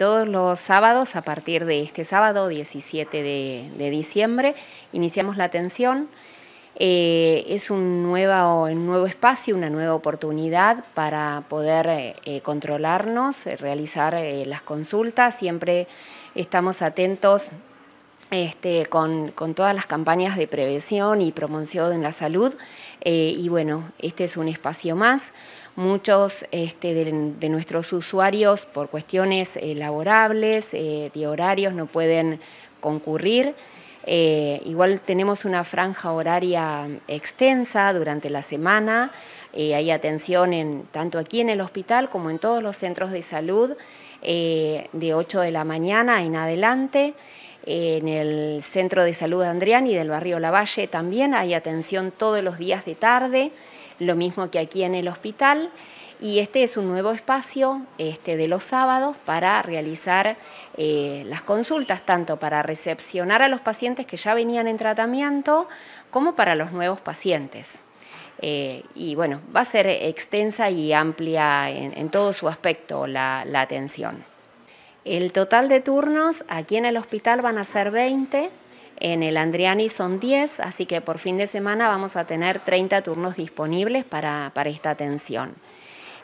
todos los sábados, a partir de este sábado 17 de, diciembre, iniciamos la atención. Eh, es un nuevo, un nuevo espacio, una nueva oportunidad para poder eh, controlarnos, realizar las consultas. Siempre estamos atentos este, con, todas las campañas de prevención y promoción en la salud. Eh, y bueno, este es un espacio más. Muchos este, de, nuestros usuarios, por cuestiones eh, laborables, eh, de horarios, no pueden concurrir. igual tenemos una franja horaria extensa durante la semana. hay atención en, tanto aquí en el hospital como en todos los centros de salud de 8 de la mañana en adelante. En el Centro de Salud Andriani del barrio Lavalle también hay atención todos los días de tarde, lo mismo que aquí en el hospital. Y este es un nuevo espacio este, de los sábados para realizar eh, las consultas, tanto para recepcionar a los pacientes que ya venían en tratamiento, como para los nuevos pacientes. Eh, y bueno, va a ser extensa y amplia en, todo su aspecto la atención. El total de turnos aquí en el hospital van a ser 20, en el Andriani son 10, así que por fin de semana vamos a tener 30 turnos disponibles para, esta atención.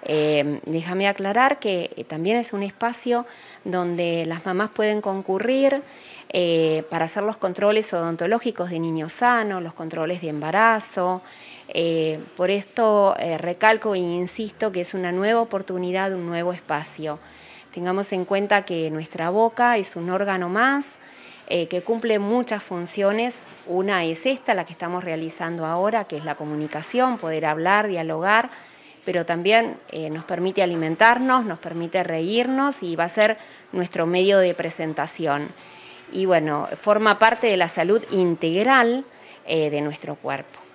Eh, déjame aclarar que también es un espacio donde las mamás pueden concurrir eh, para hacer los controles odontológicos de niños sanos, los controles de embarazo. Eh, por esto recalco e insisto que es una nueva oportunidad, un nuevo espacio. Tengamos en cuenta que nuestra boca es un órgano más eh, que cumple muchas funciones. Una es esta, la que estamos realizando ahora, que es la comunicación, poder hablar, dialogar, pero también eh, nos permite alimentarnos, nos permite reírnos y va a ser nuestro medio de presentación. Y bueno, forma parte de la salud integral eh, de nuestro cuerpo.